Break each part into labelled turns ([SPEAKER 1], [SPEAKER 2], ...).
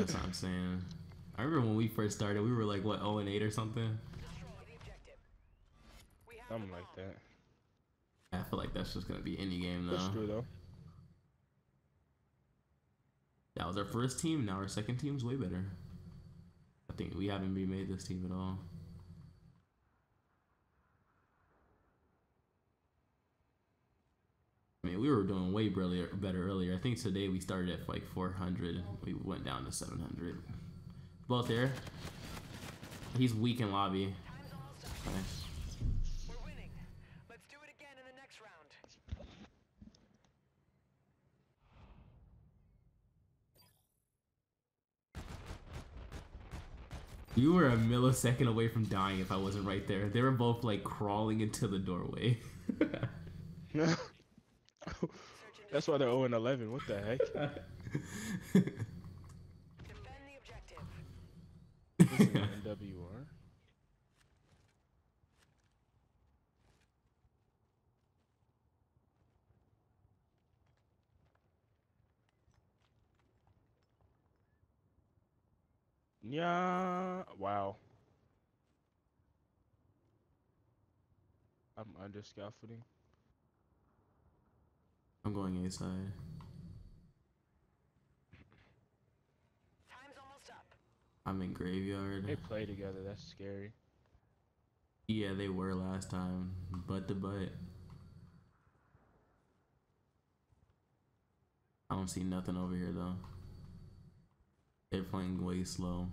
[SPEAKER 1] That's what I'm saying. I remember when we first started, we were like what 0 and 8 or something.
[SPEAKER 2] Something like that.
[SPEAKER 1] I feel like that's just gonna be any game though.
[SPEAKER 2] That's true though.
[SPEAKER 1] That was our first team. Now our second team's way better. I think we haven't remade this team at all. I mean, we were doing way better earlier. I think today we started at like 400. We went down to 700. Both there. He's weak in lobby.
[SPEAKER 3] Round.
[SPEAKER 1] You were a millisecond away from dying if I wasn't right there. They were both like crawling into the doorway.
[SPEAKER 2] That's why they're 0 and 11. What the heck?
[SPEAKER 3] Defend the objective.
[SPEAKER 2] This is an MWR. Yeah. Wow. I'm under scaffolding.
[SPEAKER 1] I'm going A side.
[SPEAKER 3] Time's almost up.
[SPEAKER 1] I'm in graveyard.
[SPEAKER 2] They play together. That's scary.
[SPEAKER 1] Yeah, they were last time, butt to butt. I don't see nothing over here though. They're playing way slow.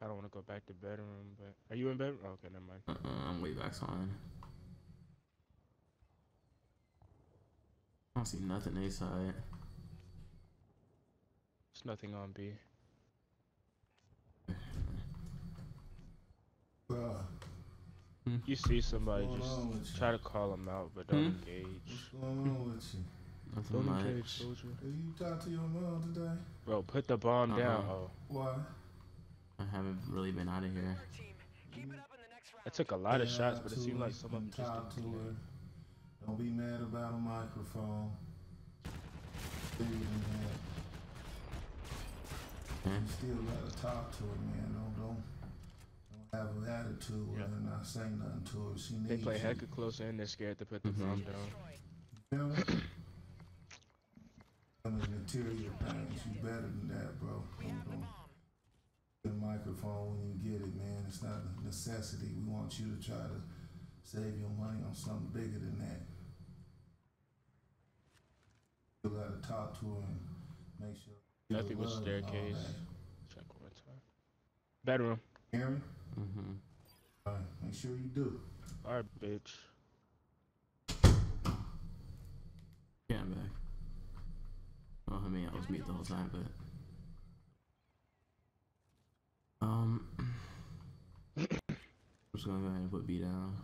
[SPEAKER 2] I don't want to go back to bedroom, but are you in bedroom? Oh, okay, never mind.
[SPEAKER 1] Uh-uh, I'm way back on. I don't see nothing A side.
[SPEAKER 2] There's nothing on B.
[SPEAKER 4] Bruh,
[SPEAKER 2] You see somebody, just
[SPEAKER 4] going you?
[SPEAKER 2] try to call them out, but don't
[SPEAKER 1] Hmm?
[SPEAKER 2] engage.
[SPEAKER 4] what's going on with you?
[SPEAKER 1] Nothing
[SPEAKER 2] Don't engage, soldier.
[SPEAKER 4] Did you talk to your mom today?
[SPEAKER 2] Bro, put the bomb down.
[SPEAKER 1] Uh-uh.
[SPEAKER 2] Oh,
[SPEAKER 4] Why?
[SPEAKER 1] I haven't really been out of here.
[SPEAKER 3] Work, team. Keep it up in the next round.
[SPEAKER 2] I took a lot of shots, but it
[SPEAKER 4] to
[SPEAKER 2] seemed like some of them just
[SPEAKER 4] talk to
[SPEAKER 2] didn't
[SPEAKER 4] her.
[SPEAKER 2] connect.
[SPEAKER 4] Don't be mad about a microphone. Still in there.
[SPEAKER 1] Okay.
[SPEAKER 4] You still gotta talk to her, man. Don't don't don't have an attitude with
[SPEAKER 2] Yeah.
[SPEAKER 4] her and not say nothing to her. She needs
[SPEAKER 2] They play
[SPEAKER 4] you.
[SPEAKER 2] hecka closer and they're scared to put the
[SPEAKER 1] mm-hmm.
[SPEAKER 2] bomb down.
[SPEAKER 4] Feel me? Some of the material things, you better than that, bro.
[SPEAKER 3] We
[SPEAKER 4] Don't,
[SPEAKER 3] the
[SPEAKER 4] don't
[SPEAKER 3] bomb.
[SPEAKER 4] the microphone when you get it, man. It's not a necessity. We want you to try to save your money on something bigger than that. You gotta talk to her and make sure. you
[SPEAKER 2] Nothing but
[SPEAKER 4] love and all
[SPEAKER 2] staircase. Check one more time. Bedroom.
[SPEAKER 4] Hear me?
[SPEAKER 1] Mm-hmm.
[SPEAKER 4] All right, make sure you do.
[SPEAKER 2] Alright, bitch.
[SPEAKER 1] Yeah, I'm back. Well, I mean, I was mute the whole time, but. Um. I'm just gonna go ahead and put B down.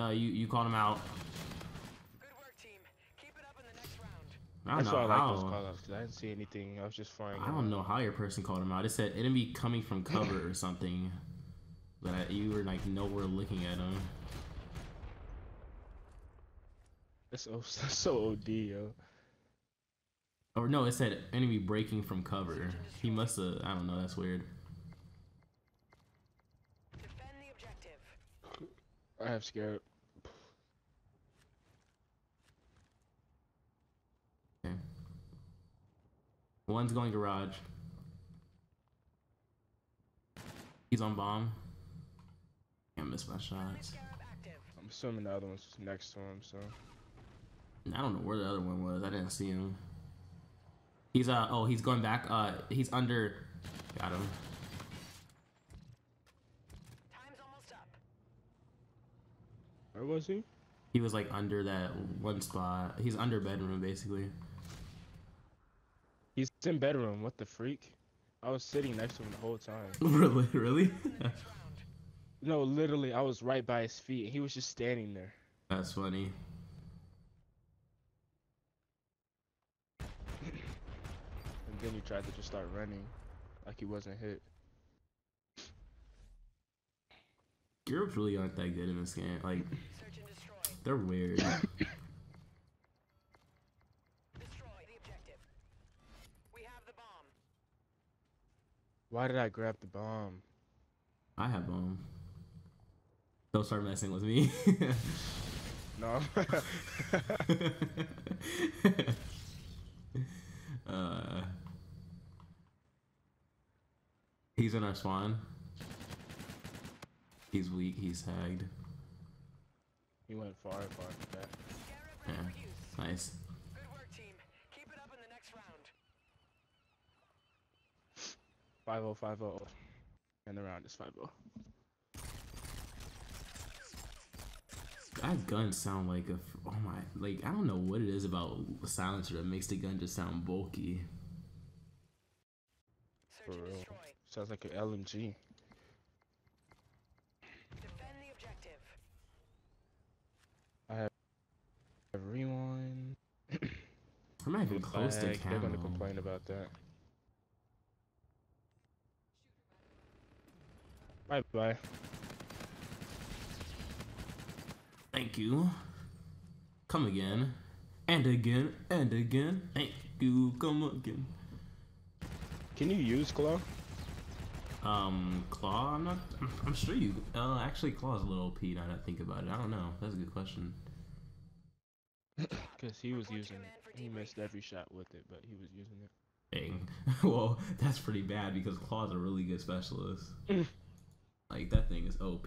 [SPEAKER 1] Uh, you you called him out.
[SPEAKER 3] Good work, team. Keep it up in the next round.
[SPEAKER 1] I don't
[SPEAKER 2] That's
[SPEAKER 1] know
[SPEAKER 2] why I like those
[SPEAKER 1] how.
[SPEAKER 2] call outs, because I didn't see anything. I was just firing.
[SPEAKER 1] I don't know how your person called him out. It said enemy coming from cover or something. But I, you were like nowhere looking at him.
[SPEAKER 2] That's so, that's so OD, yo.
[SPEAKER 1] Or no, it said enemy breaking from cover. He must have. I don't know. That's weird.
[SPEAKER 3] Defend the objective.
[SPEAKER 2] I have scared.
[SPEAKER 1] One's going garage. He's on bomb. Can't miss my shots.
[SPEAKER 2] I'm assuming the other one's next to him, so.
[SPEAKER 1] I don't know where the other one was. I didn't see him. He's uh oh he's going back. Uh he's under. Got him.
[SPEAKER 3] Time's almost up.
[SPEAKER 2] Where was he?
[SPEAKER 1] He was like under that one spot. He's under bedroom basically.
[SPEAKER 2] He's in bedroom. What the freak? I was sitting next to him the whole time.
[SPEAKER 1] really, really?
[SPEAKER 2] No, literally, I was right by his feet. and He was just standing there.
[SPEAKER 1] That's funny.
[SPEAKER 2] And then he tried to just start running, like he wasn't hit.
[SPEAKER 1] Europe's really aren't that good in this game. Like
[SPEAKER 3] Search and destroy.
[SPEAKER 1] They're weird.
[SPEAKER 3] Destroy the objective. We have the bomb.
[SPEAKER 2] Why did I grab the bomb?
[SPEAKER 1] I have bomb. Don't start messing with me.
[SPEAKER 2] No.
[SPEAKER 1] uh, he's in our spawn. He's weak. He's tagged.
[SPEAKER 2] he went far, far back.
[SPEAKER 1] Yeah,
[SPEAKER 3] ready for use.
[SPEAKER 1] nice.
[SPEAKER 3] Good work, team. Keep it up in the next round.
[SPEAKER 2] 5050. And the round is oh. 50.
[SPEAKER 1] That gun sound like a Oh my! Like I don't know what it is about the silencer that makes the gun just sound bulky.
[SPEAKER 2] For real. Sounds like an LMG.
[SPEAKER 3] Defend the objective.
[SPEAKER 2] I have a rewind.
[SPEAKER 1] I'm not even close to
[SPEAKER 2] Lag, They're gonna complain about that. Bye bye.
[SPEAKER 1] Thank you. Come again, and again, and again. Thank you. Come again.
[SPEAKER 2] Can you use claw?
[SPEAKER 1] Um, Claw. I'm not. I'm, I'm sure you. Uh, actually, Claw's a little OP now that I think about it. I don't know. That's a good question.
[SPEAKER 2] Because he was
[SPEAKER 3] Report to your
[SPEAKER 2] using it. He missed every shot with it, but he was using it.
[SPEAKER 1] Dang. well, that's pretty bad because Claw's a really good specialist. Like that thing is OP.